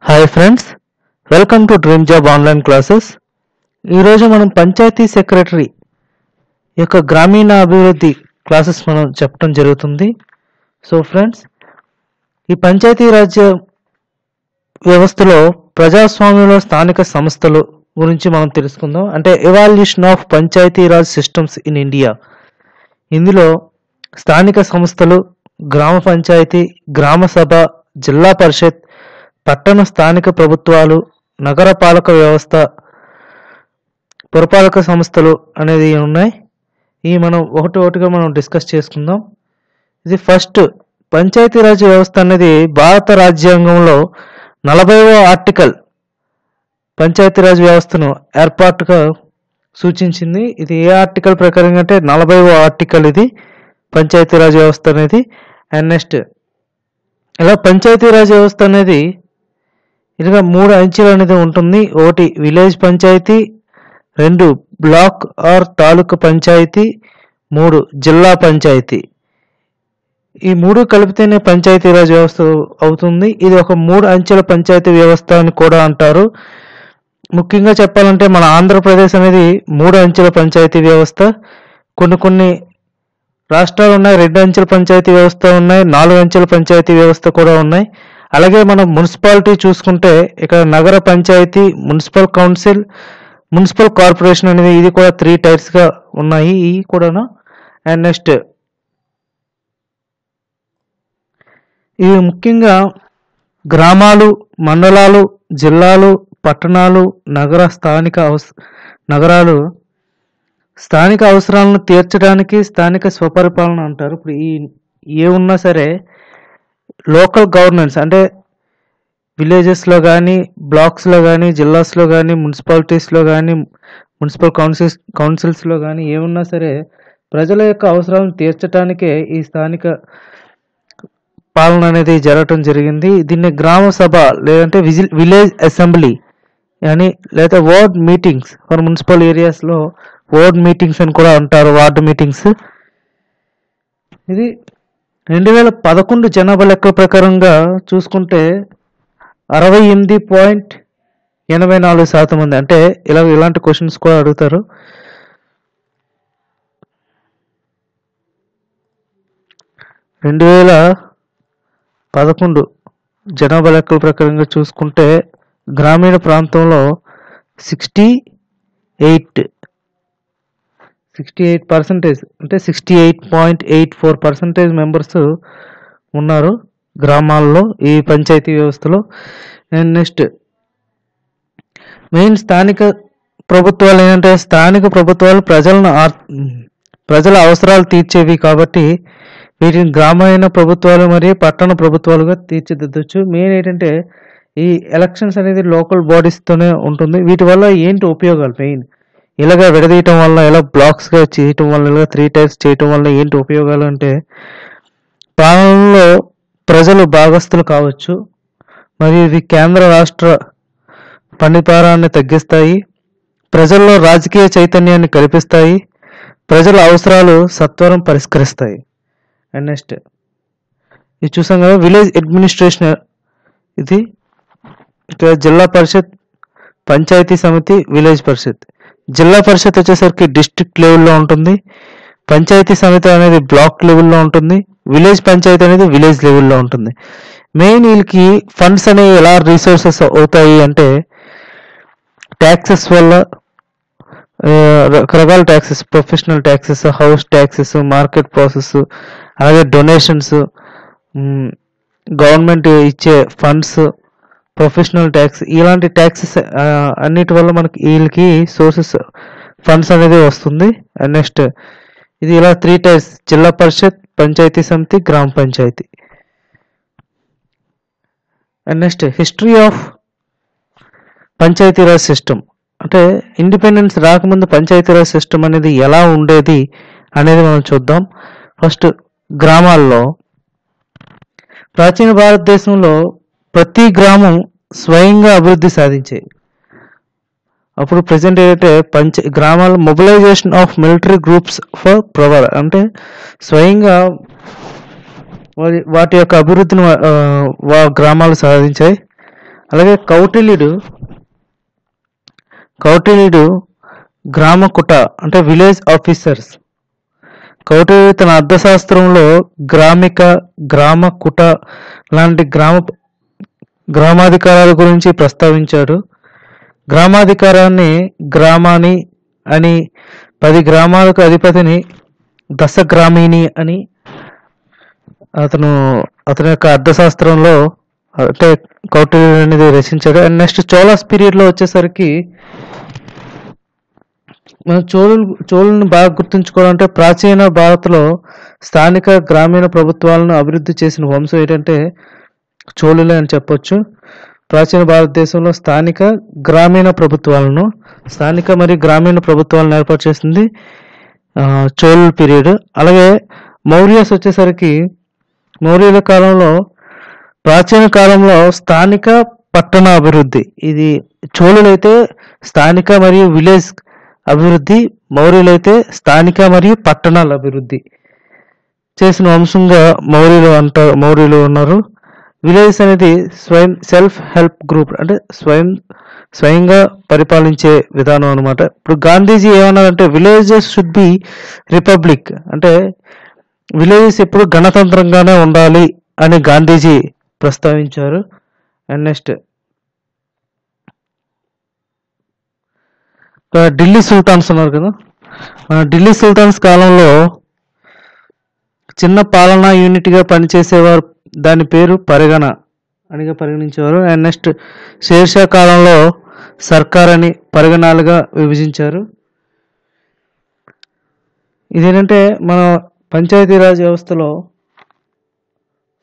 Hi friends welcome to dream job online classes ఈరోజు మనం panchayat secretary యొక్క గ్రామీణ అభివృద్ధి క్లాసెస్ మనం చెప్పడం జరుగుతుంది. సో ఫ్రెండ్స్ ఈ పంచాయతీ రాజ్య వ్యవస్థలో ప్రజాస్వామ్యంలో స్థానిక సంస్థలు గురించి మనం తెలుసుకుందాం. అంటే evolution of panchayati raj systems in India ఇందులో స్థానిక సంస్థలు గ్రామ పంచాయతీ గ్రామ సభ జిల్లా పరిషత్ పట్టణ స్థానిక ప్రభుత్వాలు నగర పాలక వ్యవస్థ పురపాలక సంస్థలు అనేది ఉన్నాయి. ఈ మనం ఒకటి ఒకటిగా మనం డిస్కస్ చేసుకుందాం. ఇది ఫస్ట్ పంచాయతీరాజ్ వ్యవస్థ అనేది భారత రాజ్యాంగంలో నలభైవ ఆర్టికల్ పంచాయతీరాజ్ వ్యవస్థను ఏర్పాటుగా సూచించింది. ఇది ఏ ఆర్టికల్ ప్రకారం అంటే నలభైవ ఆర్టికల్ ఇది పంచాయతీరాజ్ వ్యవస్థ అనేది. అండ్ నెక్స్ట్ ఇలా పంచాయతీరాజ్ వ్యవస్థ అనేది ఇదిగా మూడు అంచెలు అనేది ఉంటుంది. ఒకటి విలేజ్ పంచాయతీ రెండు బ్లాక్ ఆర్ తాలూకా పంచాయతీ మూడు జిల్లా పంచాయతీ. ఈ మూడు కలిపితేనే పంచాయతీరాజ్ వ్యవస్థ అవుతుంది. ఇది ఒక మూడు అంచెల పంచాయతీ వ్యవస్థ అని కూడా అంటారు. ముఖ్యంగా చెప్పాలంటే మన ఆంధ్రప్రదేశ్ అనేది మూడు అంచెల పంచాయతీ వ్యవస్థ. కొన్ని కొన్ని రాష్ట్రాలు ఉన్నాయి రెండు అంచెల పంచాయతీ వ్యవస్థ ఉన్నాయి నాలుగు అంచెల పంచాయతీ వ్యవస్థ కూడా ఉన్నాయి. అలాగే మనం మున్సిపాలిటీ చూసుకుంటే ఇక్కడ నగర panchayati municipal council municipal corporation అనేది ఇది కూడా త్రీ టైప్స్గా ఉన్నాయి. ఇవి కూడాను? అండ్ నెక్స్ట్ ఇవి ముఖ్యంగా గ్రామాలు మండలాలు జిల్లాలు పట్టణాలు నగర స్థానిక అవస నగరాలు స్థానిక అవసరాలను తీర్చడానికి స్థానిక స్వపరిపాలన అంటారు. ఇప్పుడు ఈ ఏ ఉన్నా సరే లోకల్ గవర్నెన్స్ అంటే విలేజెస్లో కానీ బ్లాక్స్లో కానీ జిల్లాస్లో కానీ మున్సిపాలిటీస్లో కానీ మున్సిపల్ కౌన్సిల్స్ కౌన్సిల్స్లో కానీ ఏమున్నా సరే ప్రజల యొక్క అవసరాలను తీర్చడానికే ఈ స్థానిక పాలన అనేది జరగటం జరిగింది. దీన్ని గ్రామ సభ లేదంటే విజిల్ విలేజ్ అసెంబ్లీ అని లేదా వార్డ్ మీటింగ్స్ ఫర్ మున్సిపల్ ఏరియాస్లో వార్డ్ మీటింగ్స్ అని కూడా అంటారు వార్డ్ మీటింగ్స్ ఇది రెండు వేల పదకొండు జనాభా లెక్క ప్రకారంగా చూసుకుంటే అరవై ఎనిమిది పాయింట్ ఎనభై నాలుగు శాతం మంది. అంటే ఇలా ఇలాంటి క్వశ్చన్స్ కూడా అడుగుతారు. రెండు వేల పదకొండు జనాభా లెక్కల ప్రకారంగా చూసుకుంటే గ్రామీణ ప్రాంతంలో sixty eight sixty eight percentage అంటే sixty eight point eight four percentage members ఉన్నారు గ్రామాల్లో ఈ పంచాయతీ వ్యవస్థలో. అండ్ నెక్స్ట్ మెయిన్ స్థానిక ప్రభుత్వాలు ఏంటంటే స్థానిక ప్రభుత్వాలు ప్రజలను ఆర్- ప్రజల అవసరాలు తీర్చేవి కాబట్టి వీటిని గ్రామీణ ప్రభుత్వాలు మరియు పట్టణ ప్రభుత్వాలుగా తీర్చిదిద్దొచ్చు. మెయిన్ ఏంటంటే ఈ ఎలక్షన్స్ అనేది లోకల్ బాడీస్తోనే ఉంటుంది. వీటి వల్ల ఏంటి ఉపయోగాలు? మెయిన్ ఇలాగ విడదీయటం వల్ల ఇలా బ్లాక్స్గా చేయటం వల్ల ఇలా త్రీ టైప్స్ చేయటం వల్ల ఏంటి ఉపయోగాలు అంటే పాలనలో ప్రజలు భాగస్తులు కావచ్చు మరియు ఇవి కేంద్ర రాష్ట్ర పనిపారాన్ని తగ్గిస్తాయి ప్రజల్లో రాజకీయ చైతన్యాన్ని కల్పిస్తాయి ప్రజల అవసరాలు సత్వరం పరిష్కరిస్తాయి. అండ్ నెక్స్ట్ ఇది చూసాం కదా విలేజ్ అడ్మినిస్ట్రేషన్ ఇది ఇక్కడ జిల్లా పరిషత్ పంచాయతీ సమితి విలేజ్ పరిషత్. జిల్లా పరిషత్ వచ్చేసరికి డిస్ట్రిక్ట్ లెవెల్లో ఉంటుంది. పంచాయతీ సమితి అనేది బ్లాక్ లెవెల్లో ఉంటుంది. విలేజ్ పంచాయతీ అనేది విలేజ్ లెవెల్లో ఉంటుంది. మెయిన్ వీళ్ళకి ఫండ్స్ అనేవి ఎలా రీసోర్సెస్ అవుతాయి అంటే ట్యాక్సెస్ వల్ల రకరకాల taxes professional taxes house taxes market process అలాగే డొనేషన్స్ గవర్నమెంట్ ఇచ్చే ఫండ్స్ ప్రొఫెషనల్ ట్యాక్స్ ఇలాంటి ట్యాక్సెస్ అన్నిటి వల్ల మనకి వీళ్ళకి సోర్సెస్ ఫండ్స్ అనేది వస్తుంది. అండ్ నెక్స్ట్ ఇది ఇలా త్రీ టైప్స్ జిల్లా పరిషత్ పంచాయతీ సమితి గ్రామ panchayati. And next history of panchayati raj system అంటే ఇండిపెండెన్స్ రాకముందు పంచాయతీరాజ్ సిస్టమ్ అనేది ఎలా ఉండేది అనేది మనం చూద్దాం. ఫస్ట్ గ్రామాల్లో ప్రాచీన భారతదేశంలో ప్రతి గ్రామం స్వయంగా అభివృద్ధి సాధించాయి అప్పుడు ప్రజెంట్ ఏంటంటే పంచ గ్రామాల mobilization of military groups for power అంటే స్వయంగా వారి వాటి యొక్క అభివృద్ధిని వా- వా గ్రామాలు సాధించాయి. అలాగే కౌటిల్యుడు కౌటిల్యుడు గ్రామ కుట అంటే విలేజ్ ఆఫీసర్స్ కౌటిల్యుడు తన అర్థశాస్త్రంలో గ్రామిక గ్రామ కుట లాంటి గ్రామ గ్రామాధికారాల గురించి ప్రస్తావించాడు. గ్రామాధికారాన్ని గ్రామాని అని పది గ్రామాలకు అధిపతిని దశ గ్రామీణి అని అతను అతని యొక్క అర్థశాస్త్రంలో అంటే కౌటిల్యుడు అనేది రచించాడు. అండ్ నెక్స్ట్ చోళాస్ పీరియడ్లో వచ్చేసరికి మనం చోళులు చోళులను బాగా గుర్తుంచుకోవాలంటే ప్రాచీన భారత్లో స్థానిక గ్రామీణ ప్రభుత్వాలను అభివృద్ధి చేసిన వంశం ఏంటంటే చోళులే అని చెప్పొచ్చు. ప్రాచీన భారతదేశంలో స్థానిక గ్రామీణ ప్రభుత్వాలను స్థానిక మరియు గ్రామీణ ప్రభుత్వాలను ఏర్పాటు చేసింది చోళుల పీరియడ్. అలాగే మౌర్యస్ వచ్చేసరికి మౌర్యుల కాలంలో ప్రాచీన కాలంలో స్థానిక పట్టణ అభివృద్ధి ఇది చోళులైతే స్థానిక మరియు విలేజ్ అభివృద్ధి మౌర్యులైతే స్థానిక మరియు పట్టణాల అభివృద్ధి చేసిన వంశంగా మౌర్యులు అంటారు మౌర్యులు ఉన్నారు. విలేజ్ అనేది స్వయం సెల్ఫ్ హెల్ప్ గ్రూప్ అంటే స్వయం స్వయంగా పరిపాలించే విధానం అనమాట ఇప్పుడు గాంధీజీ ఏమన్నారంటే విలేజెస్ షుడ్ బి రిపబ్లిక్ అంటే విలేజెస్ ఎప్పుడు గణతంత్రంగానే ఉండాలి అని గాంధీజీ ప్రస్తావించారు. అండ్ నెక్స్ట్ ఢిల్లీ సుల్తాన్స్ ఉన్నారు కదా. ఢిల్లీ సుల్తాన్స్ కాలంలో చిన్న పాలనా యూనిట్గా పనిచేసేవారు. దాని పేరు పరిగణ అనిగా పరిగణించేవారు. అండ్ నెక్స్ట్ శేర్షా కాలంలో సర్కార్ అని పరిగణాలుగా విభజించారు. ఇదేంటంటే మన పంచాయతీరాజ్ వ్యవస్థలో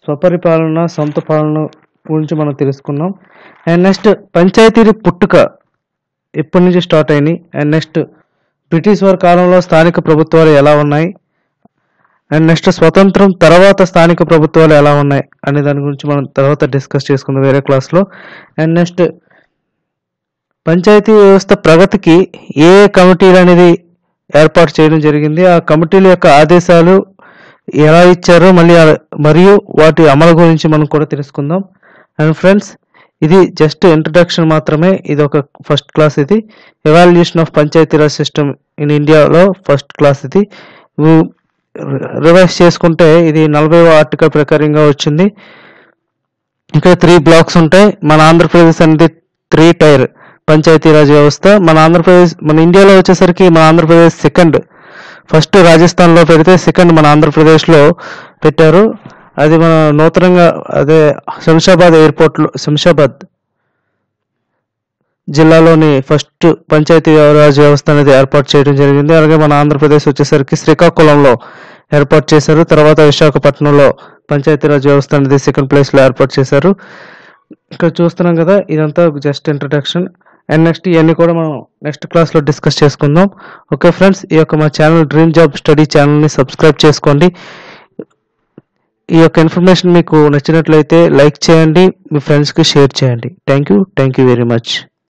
స్వపరిపాలన సొంత పాలన గురించి మనం తెలుసుకున్నాం. అండ్ నెక్స్ట్ పంచాయతీ పుట్టుక ఎప్పటి నుంచి స్టార్ట్ అయినాయి? అండ్ నెక్స్ట్ బ్రిటిష్ వారి కాలంలో స్థానిక ప్రభుత్వాలు ఎలా ఉన్నాయి? అండ్ నెక్స్ట్ స్వతంత్రం తర్వాత స్థానిక ప్రభుత్వాలు ఎలా ఉన్నాయి అనే దాని గురించి మనం తర్వాత డిస్కస్ చేసుకుందాం వేరే క్లాస్లో. అండ్ నెక్స్ట్ పంచాయతీ వ్యవస్థ ప్రగతికి ఏ కమిటీలు అనేది ఏర్పాటు చేయడం జరిగింది ఆ కమిటీల యొక్క ఆదేశాలు ఎలా ఇచ్చారో మళ్ళీ మరియు వాటి అమలు గురించి మనం కూడా తెలుసుకుందాం. అండ్ ఫ్రెండ్స్ ఇది జస్ట్ ఇంట్రడక్షన్ మాత్రమే ఇది ఒక ఫస్ట్ క్లాస్ ఇది. Evaluation of panchayati raj system in ఇండియాలో ఫస్ట్ క్లాస్ ఇది. రివైజ్ చేసుకుంటే ఇది నలభై ఆర్టికల్ ప్రకారంగా వచ్చింది. ఇక్కడ త్రీ బ్లాక్స్ ఉంటాయి. మన ఆంధ్రప్రదేశ్ అనేది త్రీ టైర్ పంచాయతీరాజ్ వ్యవస్థ. మన ఆంధ్రప్రదేశ్ మన ఇండియాలో వచ్చేసరికి మన ఆంధ్రప్రదేశ్ సెకండ్ ఫస్ట్ రాజస్థాన్లో పెడితే సెకండ్ మన ఆంధ్రప్రదేశ్లో పెట్టారు. అది మన నూతనంగా అదే శంషాబాద్ ఎయిర్పోర్ట్లో శంషాబాద్. జిల్లాలోని ఫస్ట్ పంచాయతీ రాజ్ వ్యవస్థ అనేది ఏర్పాటు చేయడం జరిగింది. అలాగే మన ఆంధ్రప్రదేశ్ వచ్చేసరికి శ్రీకాకుళంలో ఏర్పాటు చేశారు. తర్వాత విశాఖపట్నంలో పంచాయతీరాజ్ వ్యవస్థ అనేది సెకండ్ ప్లేస్లో ఏర్పాటు చేశారు. ఇక్కడ చూస్తున్నాం కదా ఇదంతా జస్ట్ ఇంట్రడక్షన్ అండ్ నెక్స్ట్ ఇవన్నీ కూడా మనం నెక్స్ట్ క్లాస్లో డిస్కస్ చేసుకుందాం. ఓకే ఫ్రెండ్స్ ఈ యొక్క మా ఛానల్ డ్రీమ్ జాబ్ స్టడీ ఛానల్ని సబ్స్క్రైబ్ చేసుకోండి. ఈ యొక్క ఇన్ఫర్మేషన్ మీకు నచ్చినట్లయితే లైక్ చేయండి. మీ ఫ్రెండ్స్కి షేర్ చేయండి. Thank you thank you very much